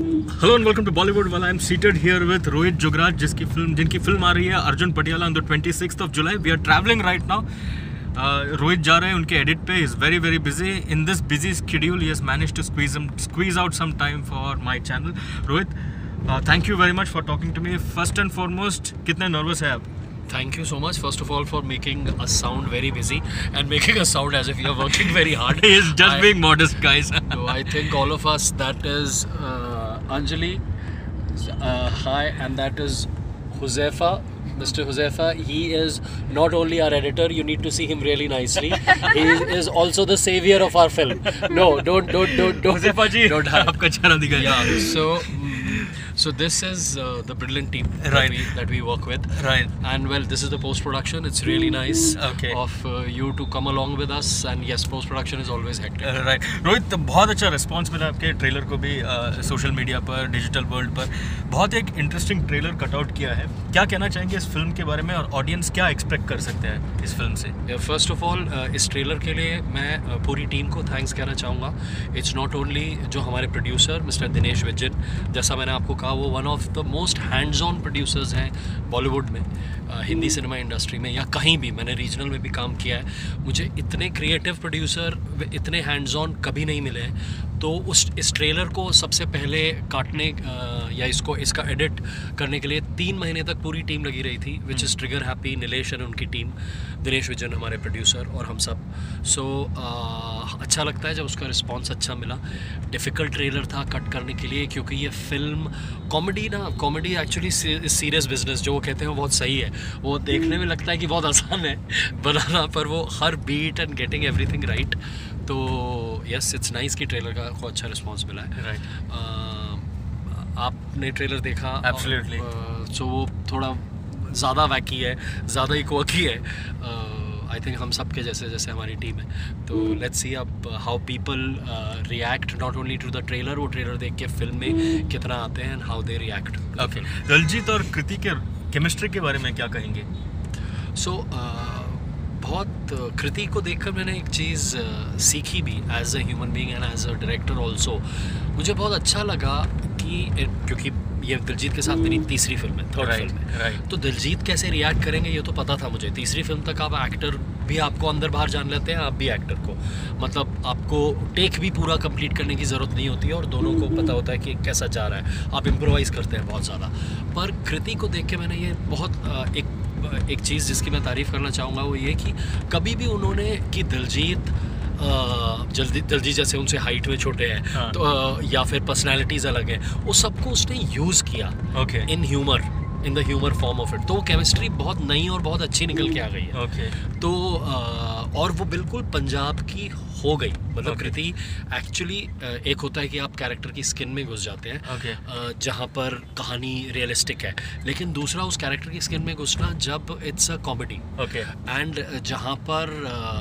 Hello and welcome to Bollywood वाला I am seated here with Rohit Jugraj जिसकी film जिनकी film आ रही है Arjun Patiala on the twenty six of July we are travelling right now Rohit जा रहे हैं उनके एडिट पे. Is very very busy in this busy schedule he has manage to squeeze squeeze out some time for my channel Rohit thank you very much for talking to me first and foremost कितने nervous है आप? Thank you so much, first of all, for making us sound very busy and making us sound as if we are working very hard. He is just I- being modest, guys. So I think all of us, that is uh, Anjali, uh, hi, and that is Huzefa. Mr. Huzefa, he is not only our editor, you need to see him really nicely. he is also the savior of our film. No, don't, don't, don't, don't. Huzaifa ji Don't hide. आपका चेहरा दिखाइए Yeah, so, mm, so this is uh, the brilliant team that, Right. we, that we work with. Right. And well, this is the post production. It's really nice Okay. of uh, you to come along with us. And yes, post production is always hectic. Right Rohit बहुत अच्छा response मिला आपके trailer को भी social media पर digital world पर बहुत एक इंटरेस्टिंग ट्रेलर कटआउट किया है क्या कहना चाहेंगे इस फ़िल्म के बारे में और ऑडियंस क्या एक्सपेक्ट कर सकते हैं इस फ़िल्म से फ़र्स्ट ऑफ़ ऑल इस ट्रेलर के लिए मैं uh, पूरी टीम को थैंक्स कहना चाहूँगा इट्स नॉट ओनली जो हमारे प्रोड्यूसर मिस्टर दिनेश विजन जैसा मैंने आपको कहा वो one of the most hands on producers हैं बॉलीवुड में आ, हिंदी सिनेमा इंडस्ट्री में या कहीं भी मैंने रीजनल में भी काम किया है। मुझे इतने क्रिएटिव प्रोड्यूसर इतने हैंड्स ऑन कभी नहीं मिले हैं। तो उस इस ट्रेलर को सबसे पहले काटने या इसको इसका एडिट करने के लिए तीन महीने तक पूरी टीम लगी रही थी which is trigger happy Nilesh and उनकी टीम दिनेश विजन हमारे प्रोड्यूसर और हम सब। सो so, अच्छा लगता है जब उसका रिस्पांस अच्छा मिला। डिफ़िकल्ट ट्रेलर था कट करने के लिए क्योंकि ये फ़िल्म कॉमेडी ना कॉमेडी एक्चुअली सीरियस बिज़नेस जो वो कहते हैं वो बहुत सही है। वो देखने में लगता है कि बहुत आसान है बनाना पर वो हर beat and getting everything right तो यस इट्स नाइस कि ट्रेलर का को अच्छा रिस्पॉन्स मिला है। राइट आपने ट्रेलर देखा Absolutely. सो वो थोड़ा ज़्यादा वैकी है ज़्यादा ही कोकी है। आई थिंक हम सब के जैसे जैसे हमारी टीम है। तो लेट्स सी अब how people react not only to the trailer वो ट्रेलर देख के फ़िल्म में कितना आते हैं and how they react okay Diljit और कृति के केमिस्ट्री के बारे में क्या कहेंगे? सो बहुत uh, कृति को देखकर मैंने एक चीज़ सीखी भी as a human being and as a director also मुझे बहुत अच्छा लगा कि क्योंकि ये दिलजीत के साथ मेरी तीसरी फ़िल्म है थर्ड Right, फ़िल्म है। right. तो दिलजीत कैसे रिएक्ट करेंगे ये तो पता था मुझे। तीसरी फ़िल्म तक आप एक्टर भी आपको अंदर बाहर जान लेते हैं आप भी एक्टर को। मतलब आपको टेक भी पूरा कंप्लीट करने की ज़रूरत नहीं होती है और दोनों को पता होता है कि कैसा जा रहा है। आप इम्प्रोवाइज़ करते हैं बहुत ज़्यादा। पर कृति को देख के मैंने ये बहुत एक एक चीज़ जिसकी मैं तारीफ़ करना चाहूँगा वो ये कि कभी भी उन्होंने कि दिलजीत जल्दी दिलजीत जैसे उनसे हाइट में छोटे हैं हाँ। तो अ, या फिर पर्सनैलिटीज़ अलग हैं वो सबको उसने यूज़ किया okay in humour in the humour form of it तो वो केमिस्ट्री बहुत नई और बहुत अच्छी निकल के आ गई है। ओके तो अ, और वो बिल्कुल पंजाब की हो गई मतलब Okay. कृति एक्चुअली एक होता है कि आप कैरेक्टर की स्किन में घुस जाते हैं Okay. जहाँ पर कहानी रियलिस्टिक है लेकिन दूसरा उस कैरेक्टर की स्किन में घुसना जब it's a comedy okay and जहाँ पर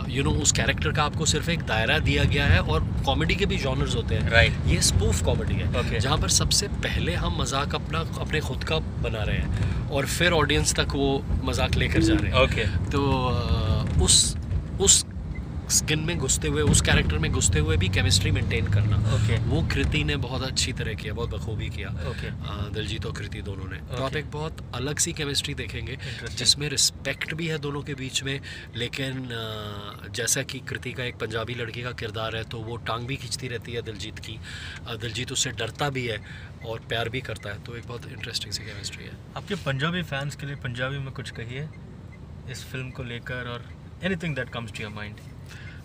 यू नो उस कैरेक्टर का आपको सिर्फ़ एक दायरा दिया गया है और कॉमेडी के भी जॉनर्स होते हैं Right. ये स्पूफ कॉमेडी है Okay. जहाँ पर सबसे पहले हम मज़ाक अपना अपने खुद का बना रहे हैं और फिर ऑडियंस तक वो मज़ाक लेकर जा रहे हैं ओके तो उस उस स्किन में घुसते हुए उस कैरेक्टर में घुसते हुए भी केमिस्ट्री मेंटेन करना। Okay. वो कृति ने बहुत अच्छी तरह किया बहुत बखूबी किया। Okay. दिलजीत और कृति दोनों ने। okay. तो आप एक बहुत अलग सी केमिस्ट्री देखेंगे जिसमें रिस्पेक्ट भी है दोनों के बीच में लेकिन जैसा कि कृति का एक पंजाबी लड़की का किरदार है तो वो टांग भी खींचती रहती है दिलजीत की। दिलजीत उससे डरता भी है और प्यार भी करता है तो एक बहुत इंटरेस्टिंग सी केमिस्ट्री है। आपके पंजाबी फैंस के लिए पंजाबी में कुछ कहिए इस फ़िल्म को लेकर और anything that comes to your mind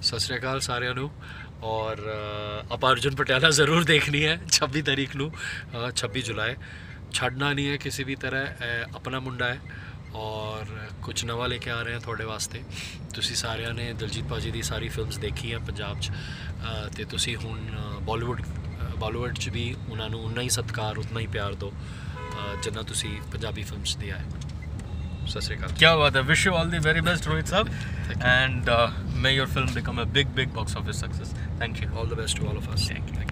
ਸਤਿ ਸ਼੍ਰੀ ਅਕਾਲ ਸਾਰਿਆਂ ਨੂੰ। ਔਰ ਆਪਾਂ ਅਰਜੁਨ ਪਟਿਆਲਾ ਜ਼ਰੂਰ ਦੇਖਣੀ ਹੈ 26 ਤਾਰੀਖ ਨੂੰ ਅ, 26 ਜੁਲਾਈ। ਛੱਡਣਾ ਨਹੀਂ ਹੈ ਕਿਸੇ ਵੀ ਤਰ੍ਹਾਂ ਆਪਣਾ ਮੁੰਡਾ ਹੈ। ਔਰ ਕੁਝ ਨਵਾਂ ਲੈ ਕੇ ਆ ਰਹੇ ਹਾਂ ਤੁਹਾਡੇ ਵਾਸਤੇ। ਤੁਸੀਂ ਸਾਰਿਆਂ ਨੇ ਦਲਜੀਤ ਪਾਜੀ ਦੀ ਸਾਰੀ ਫਿਲਮਸ ਦੇਖੀ ਹੈ ਪੰਜਾਬ 'ਚ। ਅ, ਤੇ ਤੁਸੀਂ ਹੁਣ ਬਾਲੀਵੁੱਡ ਬਾਲੀਵੁੱਡ 'ਚ ਵੀ ਉਹਨਾਂ ਨੂੰ ਉਨਾ ਹੀ ਸਤਿਕਾਰ ਉਤਨਾ ਹੀ ਪਿਆਰ ਦਿਓ। ਜਿੰਨਾ ਤੁਸੀਂ ਪੰਜਾਬੀ ਫਿਲਮਸ ਦਿਆ ਹੈ। सत क्या बात है wish you all the very best Rohit साहब and may your film become a big big box office success thank you all the best to all of us thank you